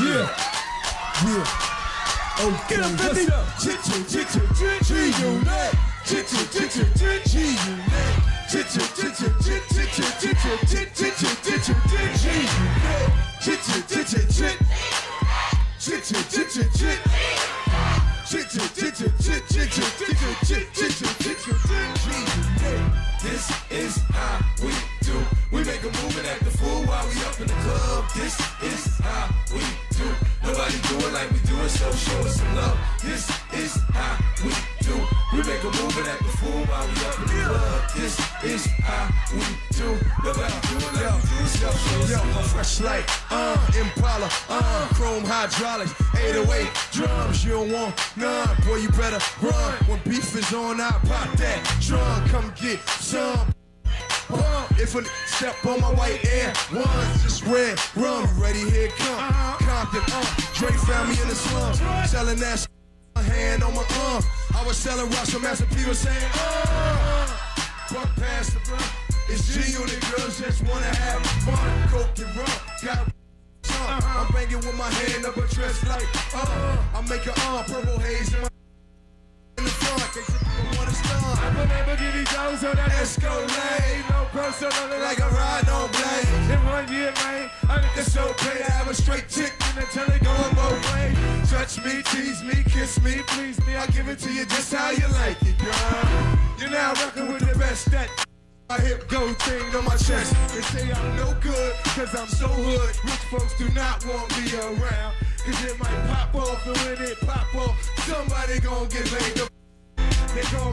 Yeah. Yeah. Okay. Get up and beat up. chit, chit, chit, chit, chit, chit, chit, chit, chit, chit, chichu, chichu, chichu, chichu, chichu, chichu, unit. Chichu, chichu, chichu. Chichu, chichu, chichu. Chichu, chichu, chichu, chichu, chichu, chichu, chichu, chichu, unit. This is how we do. We make a move and act a fool while we up in the club. This is like we do it, so show us some love. This is how we do. We make a move and act the fool while we up in the club. This is how we do. Nobody do it like we do it, so show us some love. fresh light, uh, Impala, uh, chrome hydraulics, 808 drums, you don't want none, boy, you better run. When beef is on, I pop that drum, come get some. If a step on my white air, ones just red rum, ready? Here come. Compton, uh, Dre found me in the slums, selling that s- hand on my arm. I was selling rocks from Master P was saying, uh, buck past the blunt. It's G Unit girls just wanna have fun. Coke and rum, got some. I'm banging with my hand up a dress like, uh, I make a uh, purple haze in my in the front. They think I wanna stun. But never give you those on that Escalade. No personal Like a ride on me, me, kiss me, please me. I give it to you just how you like it, girl. You're now rocking with the best that my hip gold thing on my chest. They say I'm no good, cause I'm so hood. Rich folks do not want me around. Cause it might pop off, and when it pop off, somebody gon' get laid the they call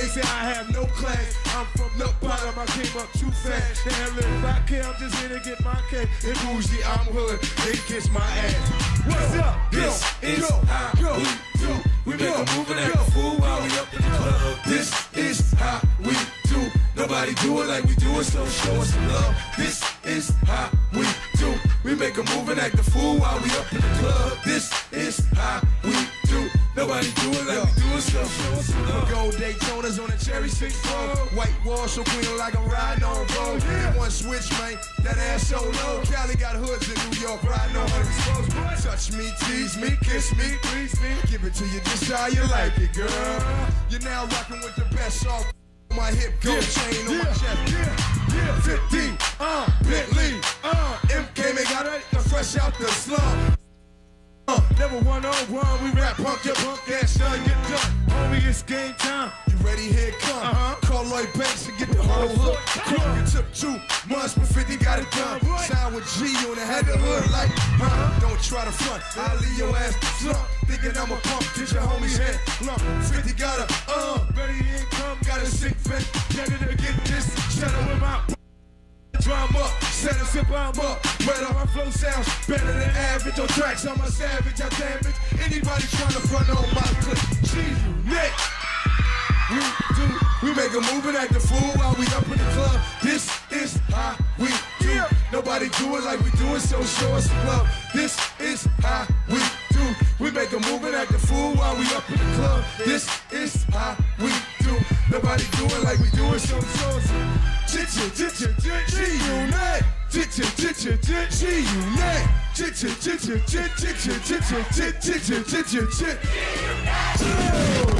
money, say I have no class. I'm from the bottom, I came up too fast. Hell if I care, I'm just here to get my cake. And bougie, I'm hood, they kiss my ass. What's up? This is how we do. We make a move and act a fool while we up in the club. This is how we do. Nobody do it like we do it, so show us some love. This is how we do. We make a move and act a fool while we up in the club. This is how we do. Nobody do it like Gold Daytonas on a cherry six roll. White wall so clean like I'm riding on road. One switch, man, that ass so low. Cali got hoods in New York, riding on hundred Touch me, tease me, kiss me, please me. Give it to you just how you like it, girl. You're now rocking with the best song. My hip, gold chain Never one on one, we rap punk, your punk ass, son, get done. Homie, it's game time. You ready? Here it come. Uh-huh. Call Lloyd Banks and get the whole hook. Crook, it took two months, but 50 got it done. Signed with G on the had the hood like, huh? Don't try to front. I'll leave your ass to slump. Thinking I'm a punk, get your homie's head lump. 50 got a, uh, Ready income, got a sick fit. ready to get this. Shut with my Drum up, set a sip, I'm up. On my flow sounds better than average. On tracks, I'm a savage, I damage. Anybody trying to front on my clip, G Unit. We do, we make a move and act the fool while we up in the club. This is how we do. Nobody do it like we do it, so show us some love. This is how we do. We make a move and act the fool while we up in the club. This is how we nobody doing like we doing some. Chit-chit, chit-chit, chit, she. Chit-chit, chit-chit, chit, she. Chit-chit, chit-chit, chit, chit-chit, chit, chit-chit, chit, chit-chit, chit.